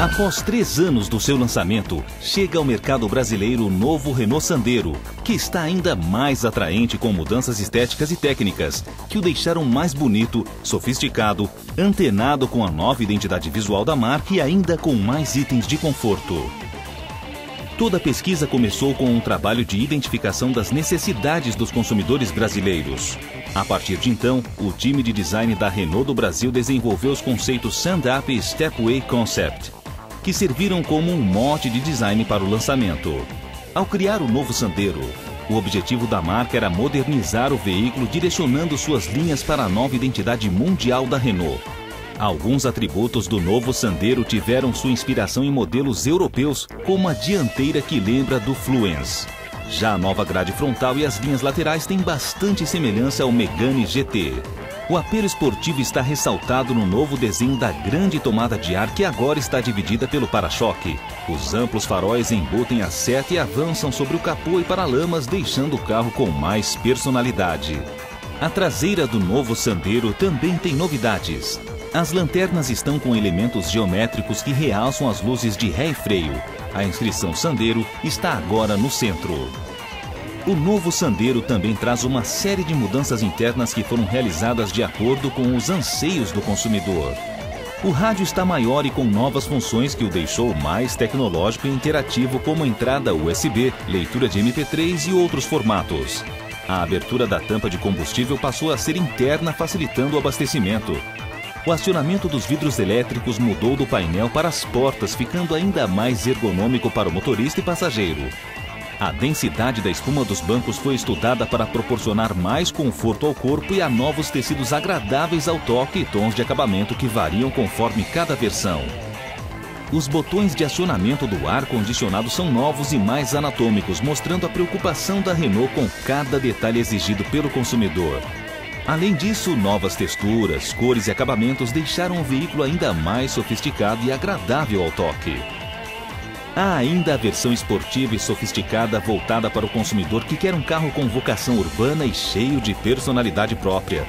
Após três anos do seu lançamento, chega ao mercado brasileiro o novo Renault Sandero, que está ainda mais atraente com mudanças estéticas e técnicas, que o deixaram mais bonito, sofisticado, antenado com a nova identidade visual da marca e ainda com mais itens de conforto. Toda a pesquisa começou com um trabalho de identificação das necessidades dos consumidores brasileiros. A partir de então, o time de design da Renault do Brasil desenvolveu os conceitos Stand Up e Stepway Concept, que serviram como um mote de design para o lançamento. Ao criar o novo Sandero, o objetivo da marca era modernizar o veículo direcionando suas linhas para a nova identidade mundial da Renault. Alguns atributos do novo Sandero tiveram sua inspiração em modelos europeus, como a dianteira que lembra do Fluence. Já a nova grade frontal e as linhas laterais têm bastante semelhança ao Megane GT. O apelo esportivo está ressaltado no novo desenho da grande tomada de ar que agora está dividida pelo para-choque. Os amplos faróis embutem a seta e avançam sobre o capô e paralamas, deixando o carro com mais personalidade. A traseira do novo Sandero também tem novidades. As lanternas estão com elementos geométricos que realçam as luzes de ré e freio. A inscrição Sandero está agora no centro. O novo Sandero também traz uma série de mudanças internas que foram realizadas de acordo com os anseios do consumidor. O rádio está maior e com novas funções que o deixou mais tecnológico e interativo, como entrada USB, leitura de MP3 e outros formatos. A abertura da tampa de combustível passou a ser interna, facilitando o abastecimento. O acionamento dos vidros elétricos mudou do painel para as portas, ficando ainda mais ergonômico para o motorista e passageiro. A densidade da espuma dos bancos foi estudada para proporcionar mais conforto ao corpo e a novos tecidos agradáveis ao toque e tons de acabamento que variam conforme cada versão. Os botões de acionamento do ar-condicionado são novos e mais anatômicos, mostrando a preocupação da Renault com cada detalhe exigido pelo consumidor. Além disso, novas texturas, cores e acabamentos deixaram o veículo ainda mais sofisticado e agradável ao toque. Há ainda a versão esportiva e sofisticada voltada para o consumidor que quer um carro com vocação urbana e cheio de personalidade própria.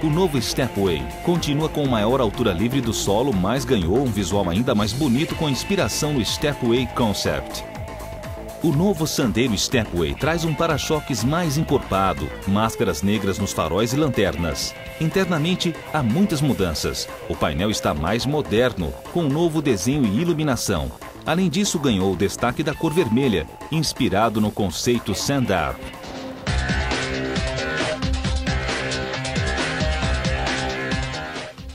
O novo Stepway continua com maior altura livre do solo, mas ganhou um visual ainda mais bonito com inspiração no Stepway Concept. O novo Sandero Stepway traz um para-choques mais encorpado, máscaras negras nos faróis e lanternas. Internamente, há muitas mudanças. O painel está mais moderno, com novo desenho e iluminação, Além disso, ganhou o destaque da cor vermelha, inspirado no conceito Sand-Up.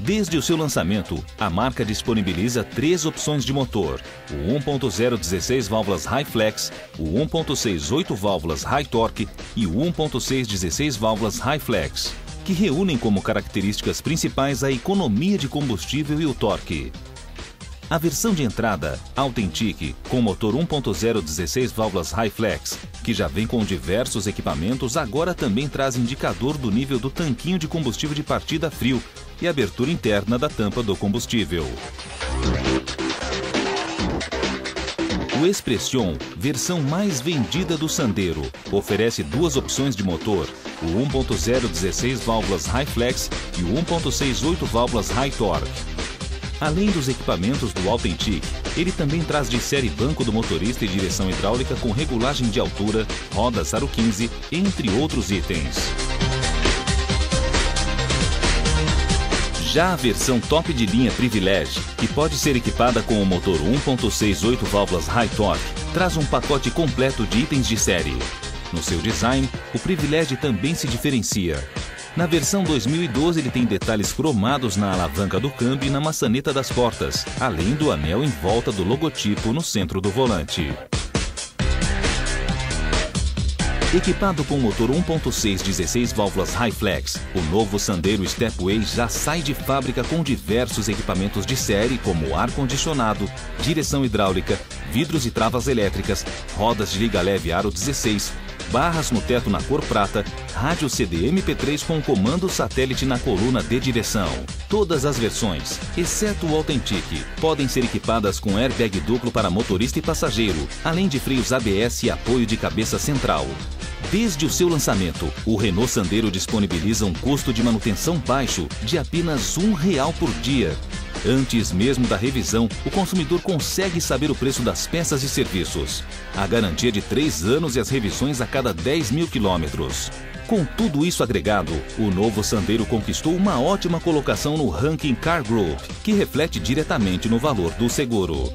Desde o seu lançamento, a marca disponibiliza três opções de motor: o 1.0 16 válvulas High Flex, o 1.6 8 válvulas High Torque e o 1.6 16 válvulas High Flex, que reúnem como características principais a economia de combustível e o torque. A versão de entrada, Authentic, com motor 1.0 16 válvulas High Flex, que já vem com diversos equipamentos, agora também traz indicador do nível do tanquinho de combustível de partida frio e abertura interna da tampa do combustível. O Expression, versão mais vendida do Sandero, oferece duas opções de motor, o 1.0 16 válvulas High Flex e o 1.6 8 válvulas High Torque. Além dos equipamentos do Authentic, ele também traz de série banco do motorista e direção hidráulica com regulagem de altura, rodas aro 15, entre outros itens. Já a versão top de linha Privilege, que pode ser equipada com o motor 1.6 8 válvulas High Torque, traz um pacote completo de itens de série. No seu design, o Privilege também se diferencia. Na versão 2012, ele tem detalhes cromados na alavanca do câmbio e na maçaneta das portas, além do anel em volta do logotipo no centro do volante. Equipado com motor 1.6 16 válvulas High Flex, o novo Sandero Stepway já sai de fábrica com diversos equipamentos de série como ar-condicionado, direção hidráulica, vidros e travas elétricas, rodas de liga leve aro 16, barras no teto na cor prata, rádio CD MP3 com comando satélite na coluna de direção. Todas as versões, exceto o Authentic, podem ser equipadas com airbag duplo para motorista e passageiro, além de freios ABS e apoio de cabeça central. Desde o seu lançamento, o Renault Sandero disponibiliza um custo de manutenção baixo de apenas um real por dia. Antes mesmo da revisão, o consumidor consegue saber o preço das peças e serviços. A garantia de 3 anos e as revisões a cada 10 mil quilômetros. Com tudo isso agregado, o novo Sandero conquistou uma ótima colocação no ranking Car Group, que reflete diretamente no valor do seguro.